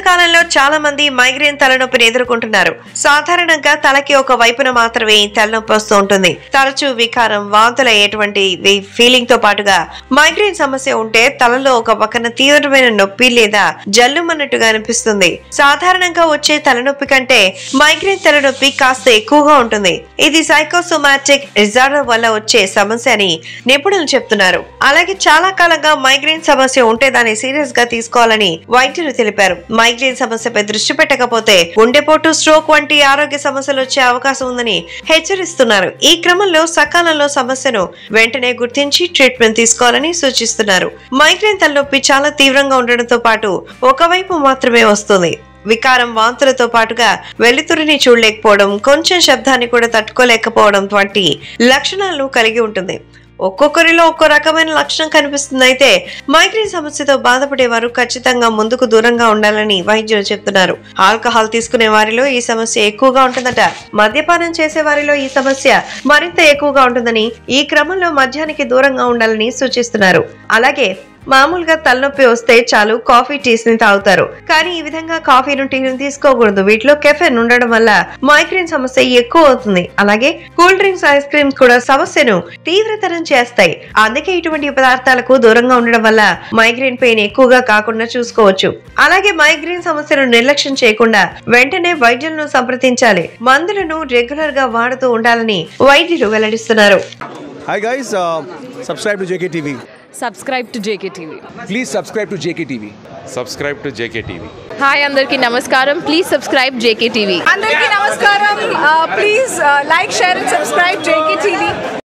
కాలంలో చాలా మంది మైగ్రేన్ తలనొప్పిని ఎదుర్కొంటున్నారు. సాధారణంగా తలకి ఒక వైపున మాత్రమే తలనొప్పి వస్తూ ఉంటుంది. తరచూ వికారం వాంతుల ఫీలింగ్తో పాటుగా మైగ్రేన్ సమస్య ఉంటే తలలో ఒక పక్కన తీవ్రమైన నొప్పి లేదా జల్లుమన్నట్టుగా అనిపిస్తుంది. సాధారణంగా వచ్చే తలనొప్పి కంటే మైగ్రేన్ తలనొప్పి కాస్త ఎక్కువగా ఉంటుంది. ఇది సైకోసోమాటిక్ డిజార్డర్ వల్ల వచ్చే సమస్య అని నిపుణులు చెప్తున్నారు. అలాగే చాలా కాలంగా మైగ్రేన్ సమస్య ఉంటే దాన్ని సీరియస్గా తీసుకోవాలని వైద్యులు తెలిపారు. మైగ్రేన్ సమస్యపై దృష్టి పెట్టకపోతే గుండెపోటు స్ట్రోక్ వంటి ఆరోగ్య సమస్యలు వచ్చే అవకాశం ఉందని హెచ్చరిస్తున్నారు. ఈ క్రమంలో సకాలంలో సమస్యను వెంటనే గుర్తించి ట్రీట్మెంట్ తీసుకోవాలని సూచిస్తున్నారు. మైగ్రేన్ తలనొప్పి చాలా తీవ్రంగా ఉండడంతో పాటు ఒకవైపు మాత్రమే వస్తుంది. వికారం వాంతులతో పాటుగా వెలుతురిని చూడలేకపోవడం కొంచెం శబ్దాన్ని కూడా తట్టుకోలేకపోవడం వంటి లక్షణాలను కలిగి ఉంటుంది. ఒక్కొక్కరిలో ఒక్కో రకమైన లక్షణం కనిపిస్తుంది. అయితే మైగ్రేన్ సమస్యతో బాధపడేవారు ఖచ్చితంగా ముందుకు దూరంగా ఉండాలని వైద్యులు చెప్తున్నారు. ఆల్కహాల్ తీసుకునే వారిలో ఈ సమస్య ఎక్కువగా ఉంటుందట. మద్యపానం చేసే వారిలో ఈ సమస్య మరింత ఎక్కువగా ఉంటుందని ఈ క్రమంలో మద్యానికి దూరంగా ఉండాలని సూచిస్తున్నారు. అలాగే మామూలుగా తలనొప్పి వస్తే చాలు కాఫీ టీస్ని తాగుతారు. కానీ ఈ విధంగా కాఫీను టీను తీసుకోకూడదు. వీటిలో కెఫెన్ ఉండడం వల్ల మైగ్రేన్ సమస్య ఎక్కువ అవుతుంది. అలాగే కూల్ డ్రింక్స్ ఐస్ క్రీమ్స్ కూడా సమస్యను తీవ్రతరం చేస్తాయి. అందుకే ఇటువంటి పదార్థాలకు దూరంగా ఉండడం వల్ల మైగ్రేన్ పెయిన్ ఎక్కువగా కాకుండా చూసుకోవచ్చు. అలాగే మైగ్రేన్ సమస్యను నిర్లక్ష్యం చేయకుండా వెంటనే వైద్యులను సంప్రదించాలి. మందులను రెగ్యులర్గా వాడుతూ ఉండాలని వైద్యులు వెల్లడిస్తున్నారు. Hi guys subscribe to J K subscribe to JKTV. Please subscribe to JKTV. Subscribe to JKTV. Hi, Andarki Namaskaram. Please subscribe JKTV. Andarki Namaskaram. Uh, please uh, like, share and subscribe JKTV.